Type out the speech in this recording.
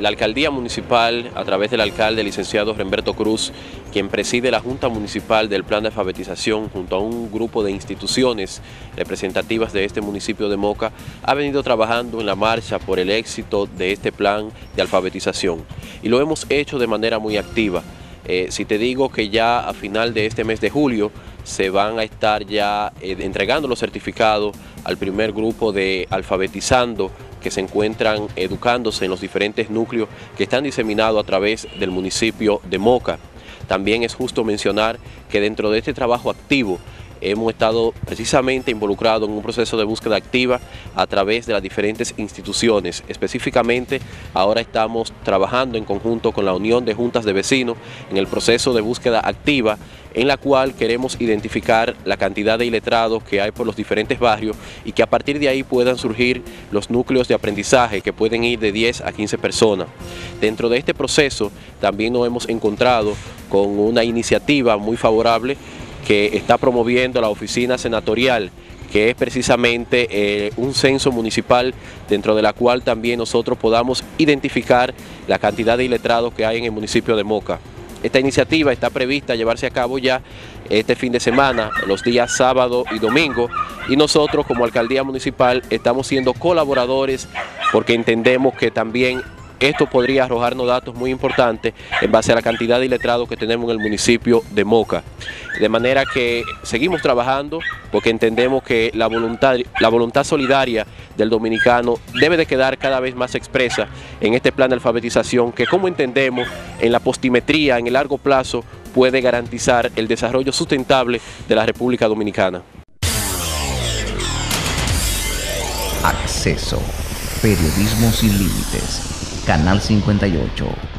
la alcaldía municipal, a través del alcalde licenciado Remberto Cruz, quien preside la Junta Municipal del Plan de Alfabetización junto a un grupo de instituciones representativas de este municipio de Moca, ha venido trabajando en la marcha por el éxito de este plan de alfabetización. Y lo hemos hecho de manera muy activa. Eh, si te digo que ya a final de este mes de julio se van a estar ya eh, entregando los certificados al primer grupo de alfabetizando que se encuentran educándose en los diferentes núcleos que están diseminados a través del municipio de Moca. También es justo mencionar que dentro de este trabajo activo hemos estado precisamente involucrados en un proceso de búsqueda activa a través de las diferentes instituciones. Específicamente, ahora estamos trabajando en conjunto con la Unión de Juntas de Vecinos en el proceso de búsqueda activa en la cual queremos identificar la cantidad de iletrados que hay por los diferentes barrios y que a partir de ahí puedan surgir los núcleos de aprendizaje que pueden ir de 10 a 15 personas. Dentro de este proceso también nos hemos encontrado con una iniciativa muy favorable que está promoviendo la oficina senatorial que es precisamente eh, un censo municipal dentro de la cual también nosotros podamos identificar la cantidad de iletrados que hay en el municipio de Moca. Esta iniciativa está prevista llevarse a cabo ya este fin de semana, los días sábado y domingo, y nosotros como alcaldía municipal estamos siendo colaboradores porque entendemos que también esto podría arrojarnos datos muy importantes en base a la cantidad de iletrados que tenemos en el municipio de Moca. De manera que seguimos trabajando porque entendemos que la voluntad, la voluntad solidaria del dominicano debe de quedar cada vez más expresa en este plan de alfabetización que como entendemos en la postimetría en el largo plazo puede garantizar el desarrollo sustentable de la República Dominicana. Acceso. Periodismo sin límites. Canal 58.